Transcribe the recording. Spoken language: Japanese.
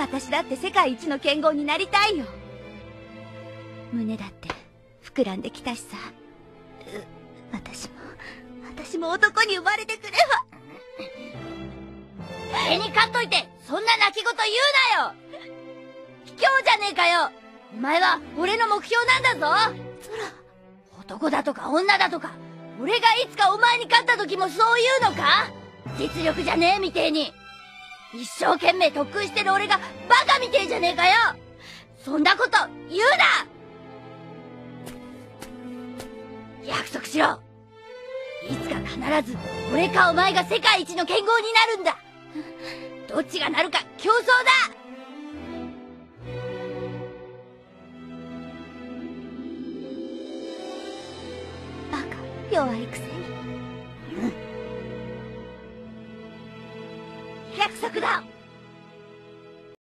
私だって世界一の剣豪になりたいよ。胸だって膨らんできたしさ。私も私も男に生まれてくれば絵に勝っといてそんな泣き言言うなよ。卑怯じゃねえかよ。お前は俺の目標なんだぞ。男だとか女だとか俺がいつかお前に勝った時もそう言うのか？実力じゃねえみてえに一生懸命特訓してる俺がバカみてえじゃねえかよ。そんなこと言うな。約束しろ。いつか必ず俺かお前が世界一の剣豪になるんだ。どっちがなるか競争だ。バカ弱いくせに。約束だ。